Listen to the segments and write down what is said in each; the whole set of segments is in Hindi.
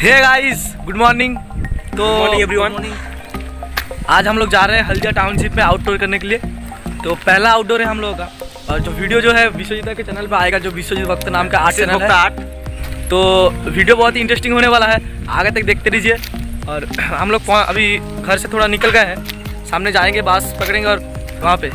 हे गाइस गुड मॉर्निंग तो everyone. आज हम लोग जा रहे हैं हल्दिया टाउनशिप में आउटडोर करने के लिए। तो पहला आउटडोर है हम लोगों का। और जो वीडियो जो है विश्वजीत के चैनल पे आएगा जो विश्वजीत वक्त नाम का आठ चैनल है। आठ। तो वीडियो बहुत ही इंटरेस्टिंग होने वाला है। आगे तक देखते रहिए। और हम लोग अभी घर से थोड़ा निकल गए हैं। सामने जाएँगे बास पकड़ेंगे और वहाँ पे।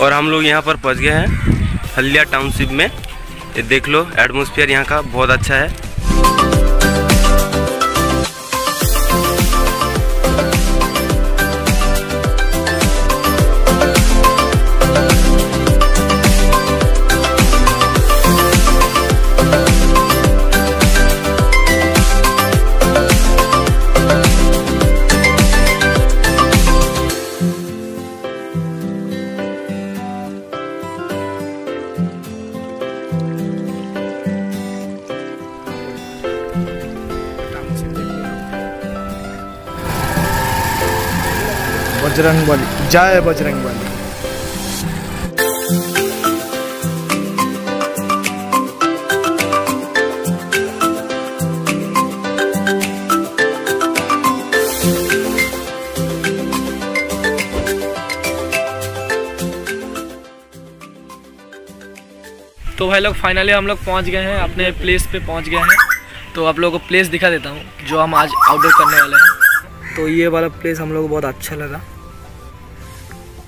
और हम लोग यहाँ पर पहुँच गए हैं हल्दिया टाउनशिप में। ये देख लो एटमोसफियर यहाँ का बहुत अच्छा है। बजरंग बली जय बजरंग बली तो भाई लोग फाइनली हम लोग पहुँच गए हैं, अपने प्लेस पे पहुँच गए हैं। तो आप लोगों को प्लेस दिखा देता हूँ, जो हम आज आउटडोर करने वाले हैं। तो ये वाला प्लेस हम लोग को बहुत अच्छा लगा।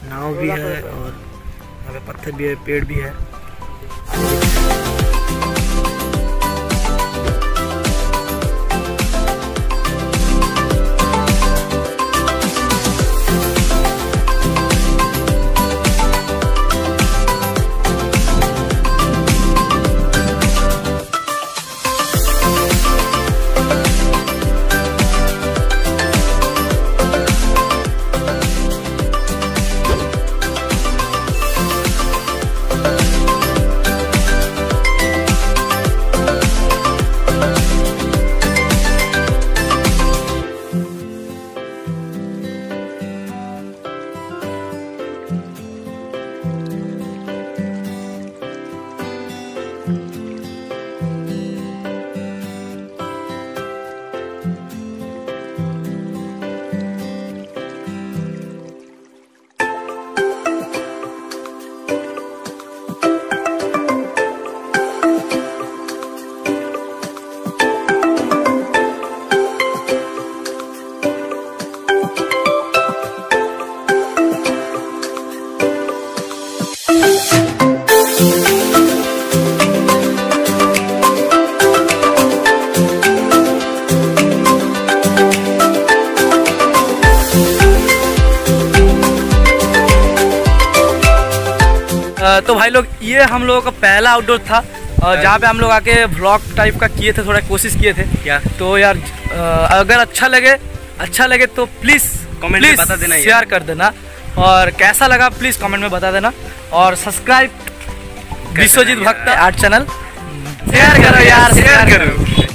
नाव भी है और यहाँ पे पत्थर भी है पेड़ भी है। तो भाई लोग ये हम लोगों का पहला आउटडोर था। जहाँ पे हम लोग आके ब्लॉग टाइप का किए थे थोड़ा कोशिश किए थे। क्या? तो यार अगर अच्छा लगे अच्छा लगे तो प्लीज़ Comment में बता देना शेयर कर देना। और कैसा लगा प्लीज़ कमेंट में बता देना। और सब्सक्राइब विश्वजीत भक्त आर्ट चैनल शेयर करो यार शेयर करो।